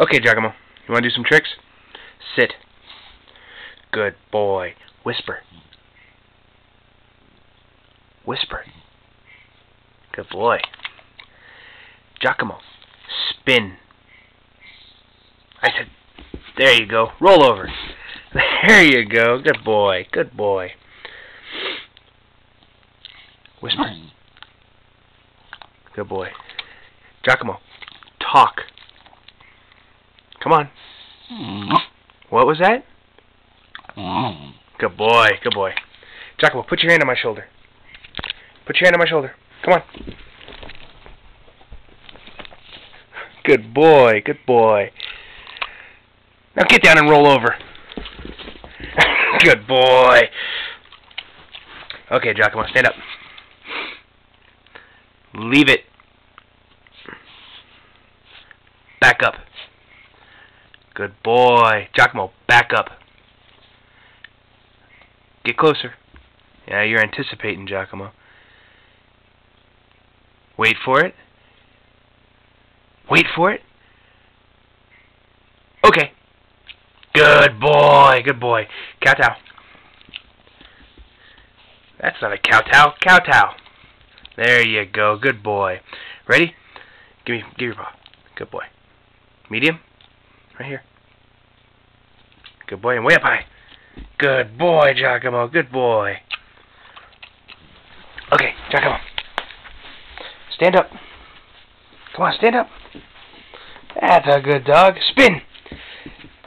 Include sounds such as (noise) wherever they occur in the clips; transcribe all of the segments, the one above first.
Okay, Giacomo. You want to do some tricks? Sit. Good boy. Whisper. Whisper. Good boy. Giacomo. Spin. I said, there you go. Roll over. (laughs) There you go. Good boy. Good boy. Whisper. Good boy. Giacomo. Talk. Come on. What was that? Good boy. Good boy. Giacomo, put your hand on my shoulder. Put your hand on my shoulder. Come on. Good boy. Good boy. Now get down and roll over. (laughs) Good boy. Okay, Giacomo, stand up. Leave it. Back up. Good boy. Giacomo, back up. Get closer. Yeah, you're anticipating, Giacomo. Wait for it. Wait for it. Okay. Good boy. Good boy. Kowtow. That's not a kowtow. Kowtow. There you go. Good boy. Ready? Give me, give your paw. Good boy. Medium. Right here. Good boy. And way up high. Good boy, Giacomo. Good boy. Okay, Giacomo. Stand up. Come on, stand up. That's a good dog. Spin.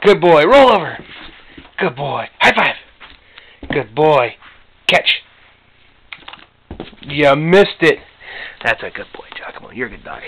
Good boy. Roll over. Good boy. High five. Good boy. Catch. You missed it. That's a good boy, Giacomo. You're a good dog.